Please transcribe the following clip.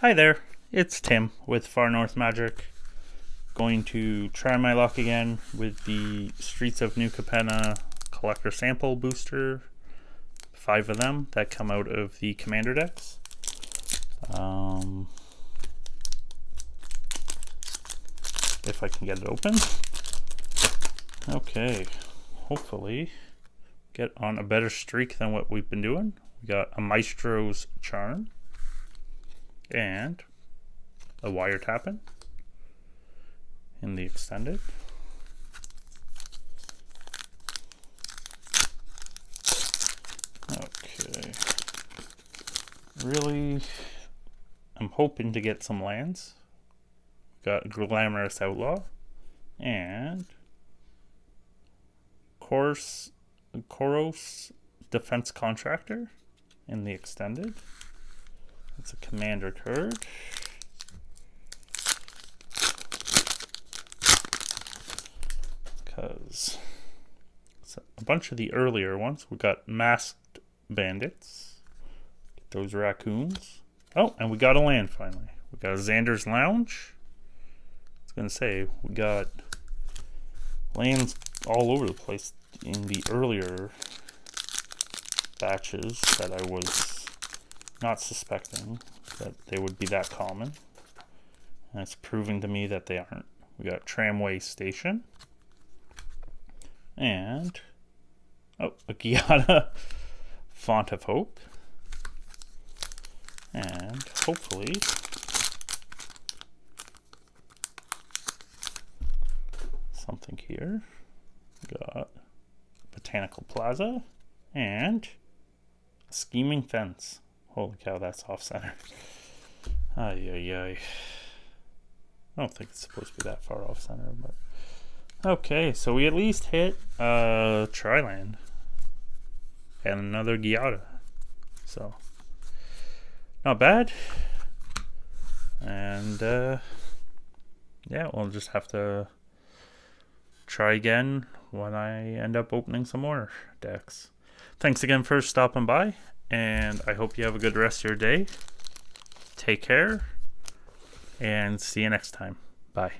Hi there, it's Tim with Far North Magic. Going to try my luck again with the Streets of New Capenna collector sample booster. Five of them that come out of the commander decks. Um, if I can get it open. Okay, hopefully get on a better streak than what we've been doing. We got a Maestro's Charm and a wiretapping in the extended. Okay. Really, I'm hoping to get some lands. Got Glamorous Outlaw and Course Kros Defense Contractor in the extended. That's a commander card. Because a bunch of the earlier ones, we got Masked Bandits. Those raccoons. Oh, and we got a land finally. We got Xander's Lounge. I was going to say, we got lands all over the place in the earlier batches that I was not suspecting that they would be that common. And it's proving to me that they aren't. We got Tramway Station. And, oh, a Giada Font of Hope. And hopefully, something here. got Botanical Plaza and Scheming Fence. Holy cow, that's off center. Ay, ay, ay. I don't think it's supposed to be that far off center, but. Okay, so we at least hit uh, Triland. And another Giada. So, not bad. And, uh, yeah, we'll just have to try again when I end up opening some more decks. Thanks again for stopping by, and I hope you have a good rest of your day. Take care, and see you next time. Bye.